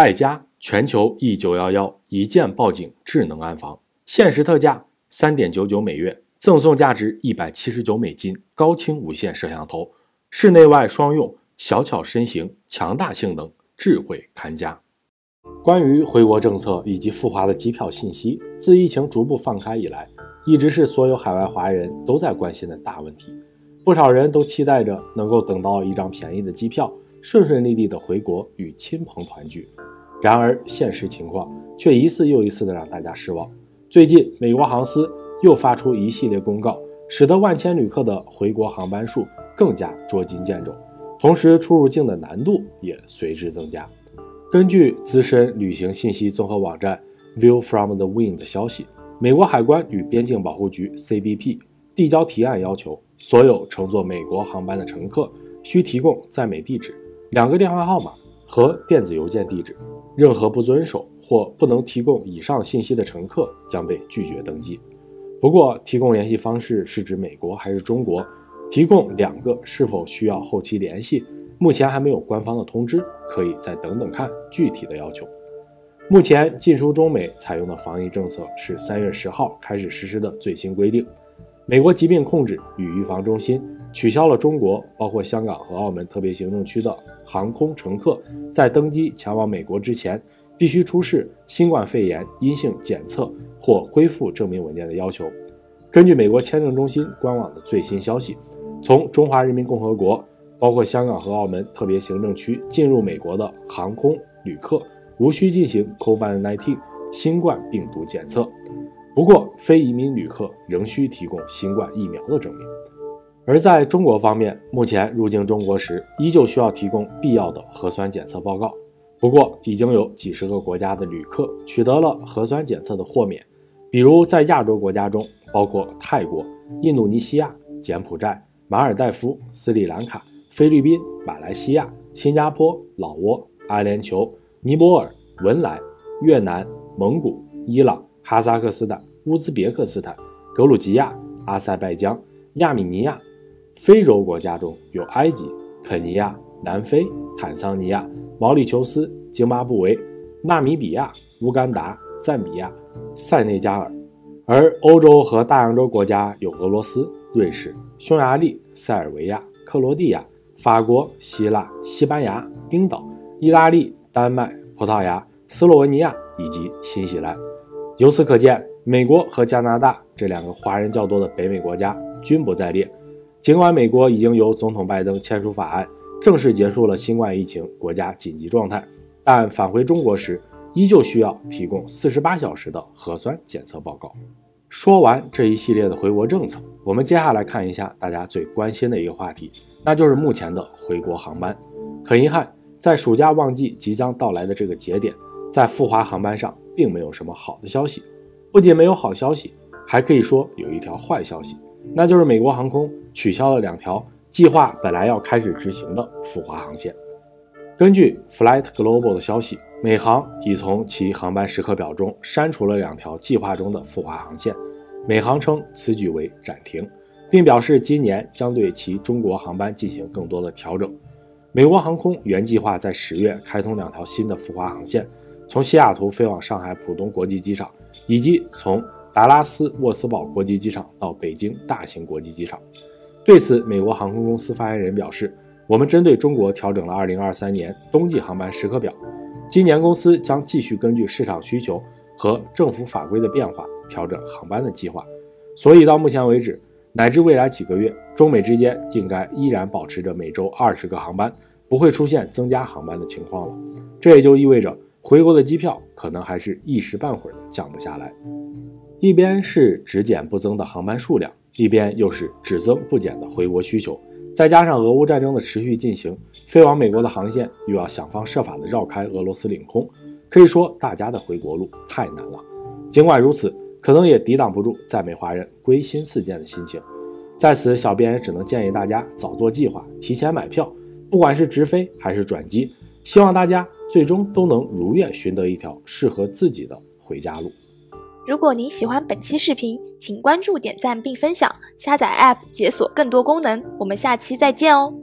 爱家全球 E 九幺幺一键报警智能安防，限时特价三点九九每月，赠送价值一百七十九美金高清无线摄像头，室内外双用，小巧身形，强大性能，智慧看家。关于回国政策以及赴华的机票信息，自疫情逐步放开以来，一直是所有海外华人都在关心的大问题。不少人都期待着能够等到一张便宜的机票，顺顺利利的回国与亲朋团聚。然而，现实情况却一次又一次的让大家失望。最近，美国航司又发出一系列公告，使得万千旅客的回国航班数更加捉襟见肘，同时出入境的难度也随之增加。根据资深旅行信息综合网站 View from the Wing 的消息，美国海关与边境保护局 CBP 递交提案，要求所有乘坐美国航班的乘客需提供在美地址、两个电话号码和电子邮件地址。任何不遵守或不能提供以上信息的乘客将被拒绝登机。不过，提供联系方式是指美国还是中国？提供两个是否需要后期联系？目前还没有官方的通知，可以再等等看具体的要求。目前进出中美采用的防疫政策是三月十号开始实施的最新规定。美国疾病控制与预防中心取消了中国，包括香港和澳门特别行政区的航空乘客在登机前往美国之前必须出示新冠肺炎阴性检测或恢复证明文件的要求。根据美国签证中心官网的最新消息，从中华人民共和国。包括香港和澳门特别行政区进入美国的航空旅客，无需进行 COVID-19 新冠病毒检测。不过，非移民旅客仍需提供新冠疫苗的证明。而在中国方面，目前入境中国时依旧需要提供必要的核酸检测报告。不过，已经有几十个国家的旅客取得了核酸检测的豁免，比如在亚洲国家中，包括泰国、印度尼西亚、柬埔寨、马尔代夫、斯里兰卡。菲律宾、马来西亚、新加坡、老挝、阿联酋、尼泊尔、文莱、越南、蒙古、伊朗、哈萨克斯坦、乌兹别克斯坦、格鲁吉亚、阿塞拜疆、亚美尼亚。非洲国家中有埃及、肯尼亚、南非、坦桑尼亚、毛里求斯、津巴布韦、纳米比亚、乌干达、赞比亚、塞内加尔。而欧洲和大洋洲国家有俄罗斯、瑞士、匈牙利、塞尔维亚、克罗地亚。法国、希腊、西班牙、冰岛、意大利、丹麦、葡萄牙、斯洛文尼亚以及新西兰。由此可见，美国和加拿大这两个华人较多的北美国家均不在列。尽管美国已经由总统拜登签署法案，正式结束了新冠疫情国家紧急状态，但返回中国时依旧需要提供四十八小时的核酸检测报告。说完这一系列的回国政策，我们接下来看一下大家最关心的一个话题，那就是目前的回国航班。很遗憾，在暑假旺季即将到来的这个节点，在赴华航班上并没有什么好的消息。不仅没有好消息，还可以说有一条坏消息，那就是美国航空取消了两条计划本来要开始执行的赴华航线。根据 Flight Global 的消息。美航已从其航班时刻表中删除了两条计划中的赴华航线。美航称此举为暂停，并表示今年将对其中国航班进行更多的调整。美国航空原计划在十月开通两条新的赴华航线，从西雅图飞往上海浦东国际机场，以及从达拉斯沃斯堡国际机场到北京大型国际机场。对此，美国航空公司发言人表示：“我们针对中国调整了2023年冬季航班时刻表。”今年公司将继续根据市场需求和政府法规的变化调整航班的计划，所以到目前为止，乃至未来几个月，中美之间应该依然保持着每周二十个航班，不会出现增加航班的情况了。这也就意味着回国的机票可能还是一时半会儿降不下来。一边是只减不增的航班数量，一边又是只增不减的回国需求。再加上俄乌战争的持续进行，飞往美国的航线又要想方设法的绕开俄罗斯领空，可以说大家的回国路太难了。尽管如此，可能也抵挡不住在美华人归心似箭的心情。在此，小编也只能建议大家早做计划，提前买票，不管是直飞还是转机，希望大家最终都能如愿寻得一条适合自己的回家路。如果您喜欢本期视频，请关注、点赞并分享，下载 App 解锁更多功能。我们下期再见哦！